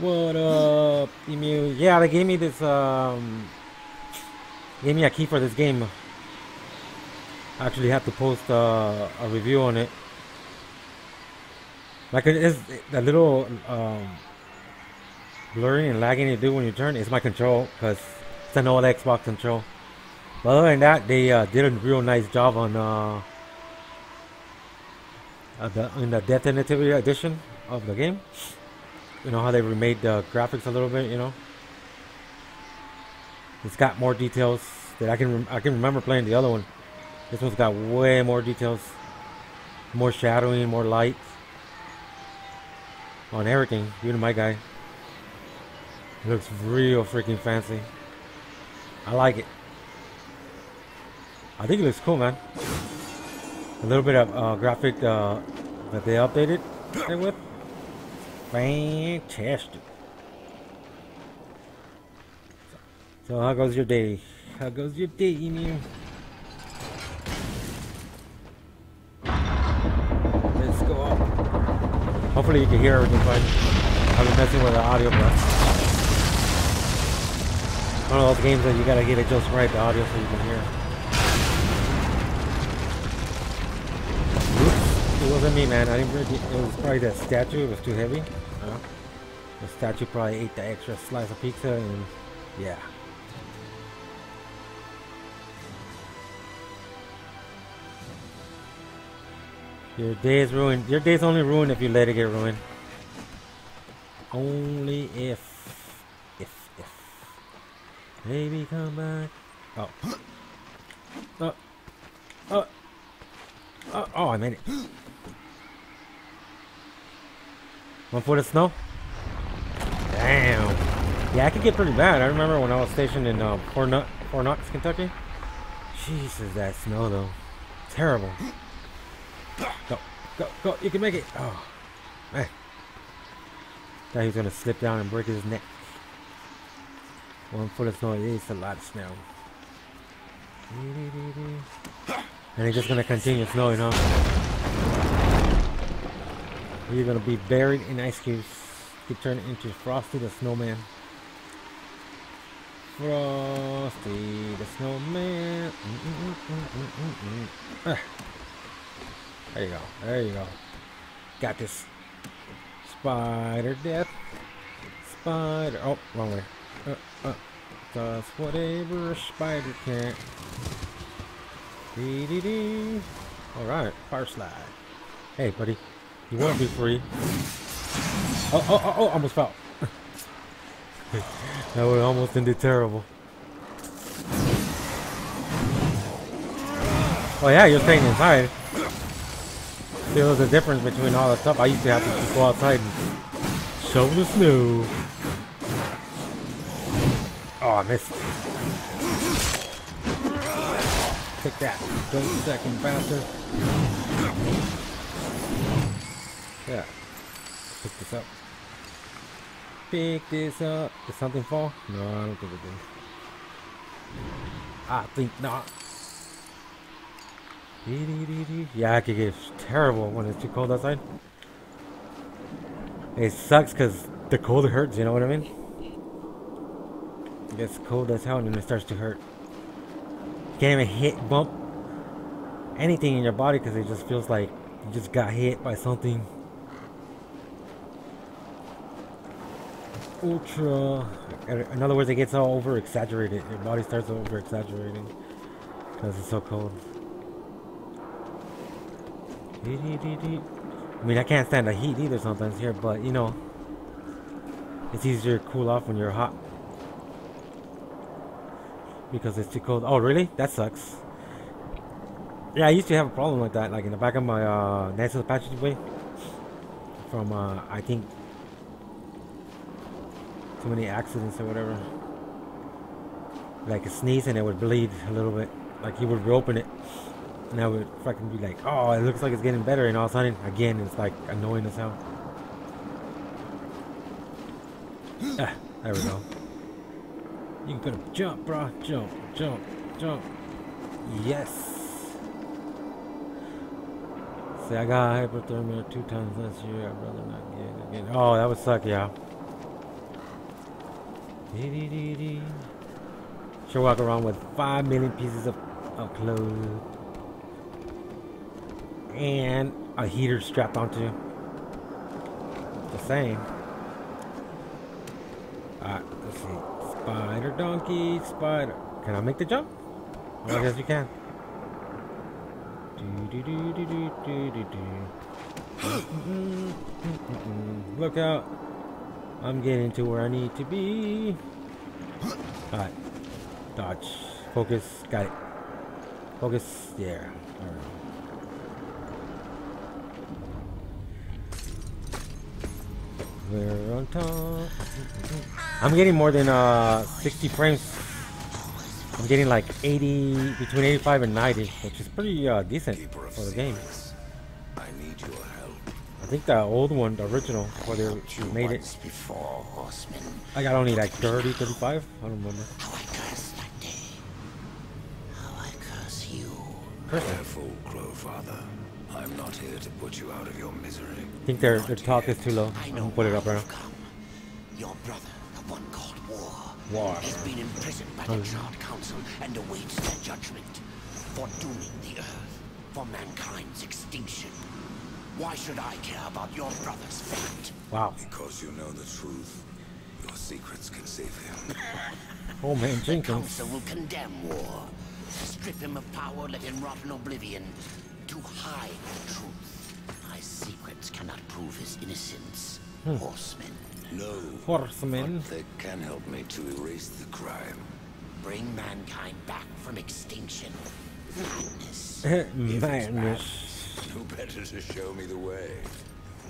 What up, Emu? Yeah, they gave me this, um, gave me a key for this game. I actually have to post uh, a review on it. Like it is the little um, blurring and lagging you do when you turn is my control because it's an old Xbox control. But other than that, they uh, did a real nice job on uh, uh, the, in the Definitive edition of the game. You know how they remade the graphics a little bit. You know, it's got more details that I can I can remember playing the other one. This one's got way more details, more shadowing, more light on everything. Even my guy. It looks real freaking fancy. I like it. I think it looks cool, man. A little bit of uh, graphic uh, that they updated it with. Fantastic. So how goes your day? How goes your day, Emu? Let's go up. Hopefully you can hear everything fine. I've been messing with the audio, bro. One of those games that you gotta get it just right, the audio, so you can hear. Oops, it wasn't me, man. I didn't. It was probably that statue. It was too heavy. Uh, the statue probably ate the extra slice of pizza, and yeah. Your day is ruined. Your day's only ruined if you let it get ruined. Only if, if, if. Baby, come back. Oh. Oh. Oh. Oh, oh I made it. One foot of snow? Damn. Yeah, I could get pretty bad. I remember when I was stationed in uh, Fort, Knox, Kentucky. Jesus, that snow though. Terrible. Go, go, go. You can make it. Oh, man. Thought he was going to slip down and break his neck. One foot of snow is a lot of snow. And it's just going to continue snowing, huh? You're to be buried in ice cubes. You turn into Frosty the Snowman. Frosty the Snowman. Mm -mm -mm ah. There you go. There you go. Got this. Spider death. Spider. Oh, wrong way. Uh, uh. Does whatever a spider can. Dee dee dee. Alright, fire slide. Hey, buddy. You want to be free? Oh, oh, oh, oh, almost fell. that would almost ended terrible. Oh yeah, you're staying inside feel the difference between all the stuff. I used to have to go outside and shovel the snow. Oh, I missed. Take that. Don't second bastard. Yeah. Pick this up. Pick this up. Did something fall? No, I don't think it did. I think not. Yeah, it get terrible when it's too cold outside. It sucks because the cold hurts, you know what I mean? It gets cold as hell and then it starts to hurt. You can't even hit, bump anything in your body because it just feels like you just got hit by something. Ultra. In other words, it gets all over exaggerated. Your body starts over exaggerating because it's so cold. I mean, I can't stand the heat either sometimes here, but you know, it's easier to cool off when you're hot. Because it's too cold. Oh, really? That sucks. Yeah, I used to have a problem like that, like in the back of my uh, nasal passageway. From, uh, I think, too many accidents or whatever. Like a sneeze and it would bleed a little bit. Like you would reopen it. And I would fucking be like, oh, it looks like it's getting better. And all of a sudden, again, it's like annoying as hell. ah, there we go. You can put a jump, bro. Jump, jump, jump. Yes. See, I got hypothermia two times last year. I'd rather not get it again. Oh, that would suck, yeah. Should walk around with five million pieces of, of clothes and a heater strapped onto. The same. Alright, let's see. Spider donkey, spider. Can I make the jump? Oh, I guess you can. Look out. I'm getting to where I need to be. Alright. Dodge. Focus. Got it. Focus. Yeah. We're on top. I'm getting more than uh 60 frames. I'm getting like 80, between 85 and 90, which is pretty uh, decent for the game. I need your help. I think the old one, the original, where they made it. Before, horseman. I got only like 30, 35. I don't remember. How I curse that day. How I curse you. Careful, Crowfather. I'm not here to put you out of your misery. I think their their talk is too low. I'm gonna put it up right now. Your brother, the one called War, War. has been imprisoned by the oh. Charred Council and awaits their judgment for dooming the Earth, for mankind's extinction. Why should I care about your brother's fate? Wow. Because you know the truth. Your secrets can save him. oh man, Jenkins. The Council will condemn War. Strip him of power, let him rot in oblivion to hide the truth. My secrets cannot prove his innocence. Hmm. Horsemen. No. Horsemen. But they can help me to erase the crime. Bring mankind back from extinction. Madness. Madness. Who better to show me the way?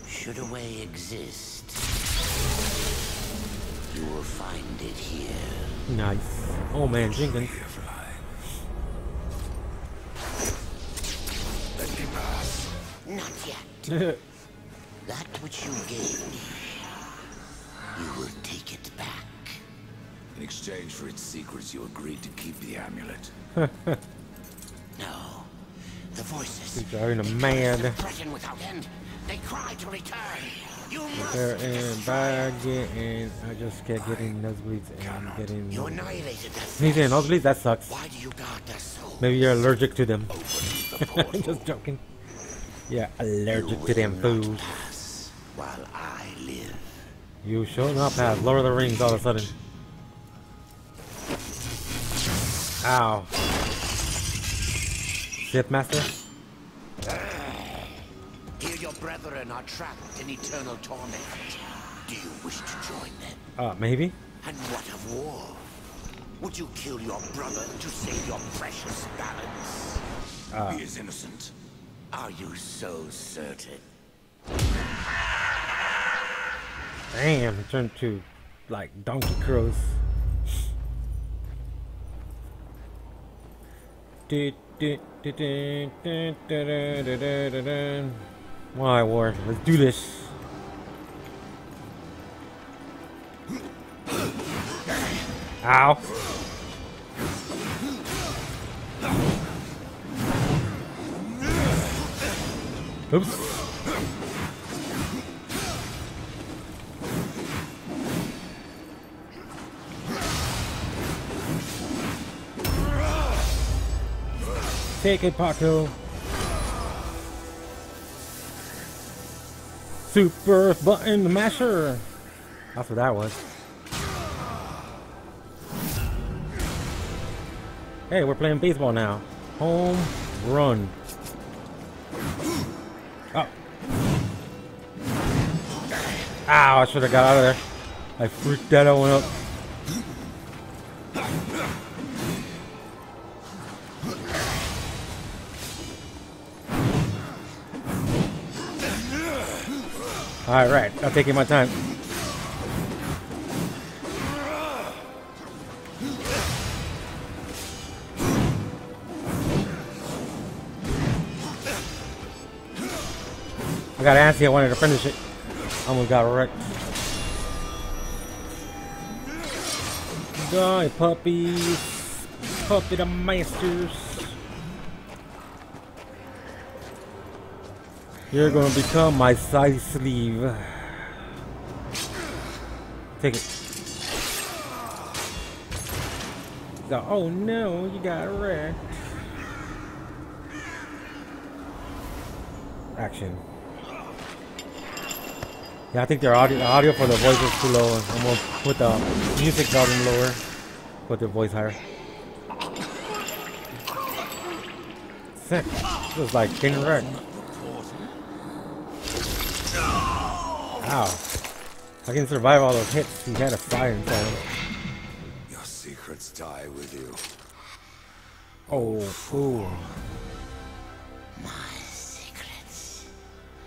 Should a way exist, you will find it here. Nice. Oh man, Jenkins. Let me pass. Not yet. that which you gave me, you will take it back. In exchange for its secrets, you agreed to keep the amulet. no. The voices. You're in a man. They cry to return. You must and by getting, I just kept getting nosebleeds and getting. You annihilated that. Sneezing nosebleeds. That sucks. Why do you guard their soul? Maybe you're allergic to them. just joking. Yeah, allergic to them fools. While I live. You showing up as Lord of the Rings all of a sudden. Ow. Sith Master? Here your brethren are trapped in eternal torment. Do you wish to join them? Uh, maybe. And what of war? Would you kill your brother to save your precious balance? Uh, he is innocent. Are you so certain? Damn, it turned to like donkey crows. Why war? Let's do this. Ow. Oops. Take it, Paco. Super button masher. That's what that was. Hey, we're playing baseball now. Home run. Oh. Ow, I should have got out of there. I freaked that one up. Alright, I'm taking my time. I got antsy, I wanted to finish it. Almost got wrecked. Die, puppies. Puppy the masters. You're gonna become my side sleeve. Take it. oh no, you got wrecked. Action. Yeah, I think their audio, audio for the voice is too low. I'm gonna put the music volume lower, put the voice higher. Sick. This is like getting wrecked. Ow. I can survive all those hits. He had a fire inside him. Your secrets die with you. Oh, fool. My secrets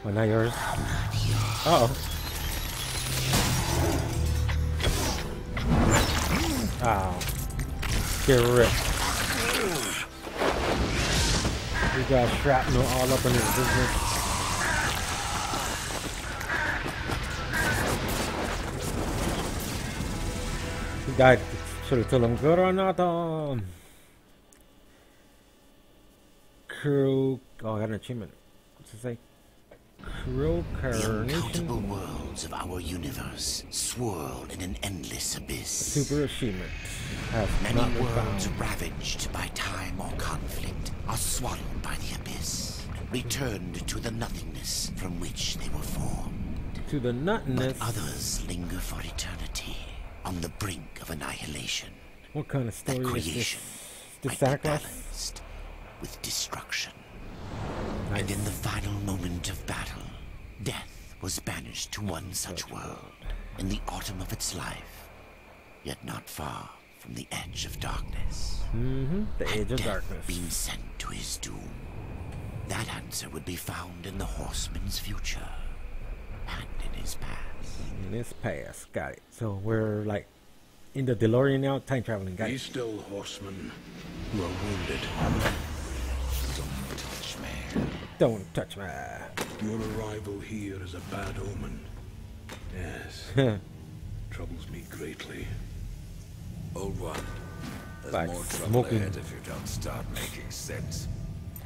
Well, not yours. are not yours. Uh oh. Ow. Get ripped. We got shrapnel all up in his business. Died. Should have told him, good or not, um. Crew. Oh, I got an achievement. What's it say? Crow The Carnation. worlds of our universe swirl in an endless abyss. Super achievement. Many not worlds ravaged by time or conflict are swallowed by the abyss, returned to the nothingness from which they were formed. To the nuttiness. But others linger for eternity on the brink of annihilation. What kind of That story is creation this? This balanced with destruction. Nice. And in the final moment of battle, death was banished to one such world in the autumn of its life, yet not far from the edge of darkness. Mm-hmm. The Had Age of death Darkness. been sent to his doom? That answer would be found in the horseman's future and in his past. In his past. Got it. So we're like in the DeLorean now, time traveling. Got Be it. still, horseman. You are wounded. Don't touch me. Don't touch me. Your arrival here is a bad omen. Yes, troubles me greatly. Old one. There's Like more trouble smoking. ahead if you don't start making sense.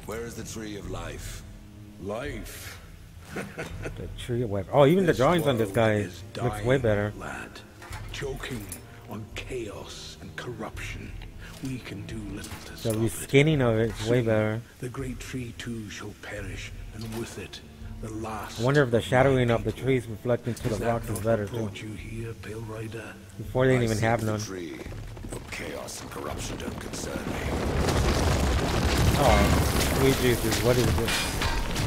Where is the tree of life? Life. The tree of weapon. Oh, even the drawings on this guy looks way better. Lad, choking on chaos and corruption. We can do little to The stop it. of it is way better. The great tree too shall perish, and with it, the last. I wonder if the shadowing of the trees reflecting to the rocks is better too. you here, Pale Rider? Before they didn't I even have the none. Tree. Your chaos and corruption don't concern me. Oh, sweet Jesus, what is this?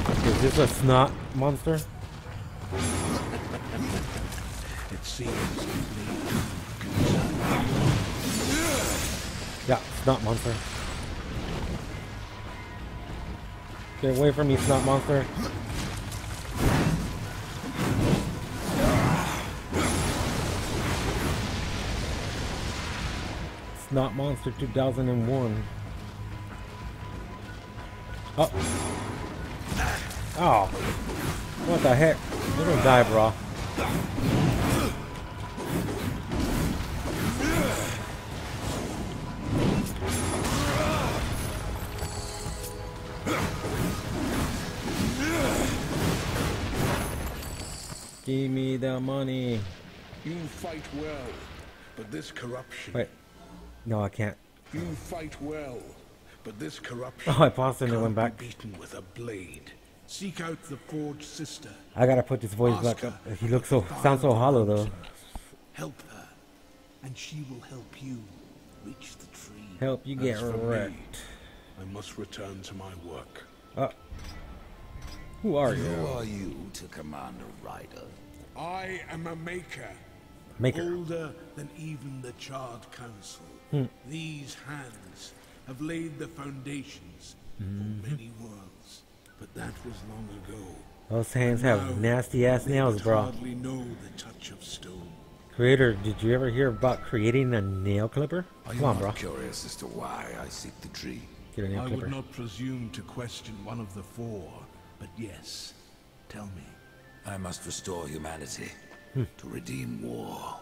Is this a snot monster? It seems Yeah, snot monster. Get away from me, snot monster. Snot monster 2001. Oh. Oh. What the heck? You're gonna die, bro. Give me the money. You fight well, but this corruption. Wait. No, I can't. You fight well, but this corruption. Oh, I paused and it went back. Beaten with a blade. Seek out the forged sister. I gotta put this voice Ask back her up. He looks so what sounds so hollow though. Help her, and she will help you reach the tree. Help you get for me. I must return to my work. Uh, who are you? Who are you to command a rider? I am a maker, Maker. older than even the Charred Council. Hmm. These hands have laid the foundations Mm-hmm. for many worlds, but that was long ago. Those hands Now, have nasty ass nails, bro. Know the touch of stone. Creator, did you ever hear about creating a nail clipper? Are you Come on, bro. curious as to why I seek the tree? Get a nail I clipper. would not presume to question one of the four, but yes, tell me. I must restore humanity Hmm. to redeem war.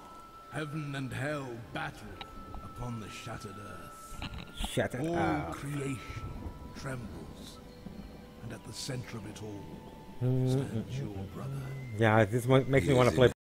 Heaven and hell battle upon the shattered earth. Shut it All out. creation trembles, and at the center of it all Mm-hmm. stands your brother. Yeah, this mo- makes me want to play